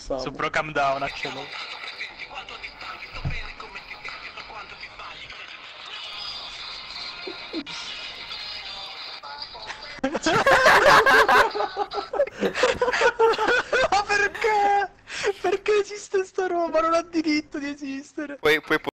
Insomma. Su Procam Down, accelo. Ma perché? Perché esiste sta roba? Non ha diritto di esistere. Puoi, puoi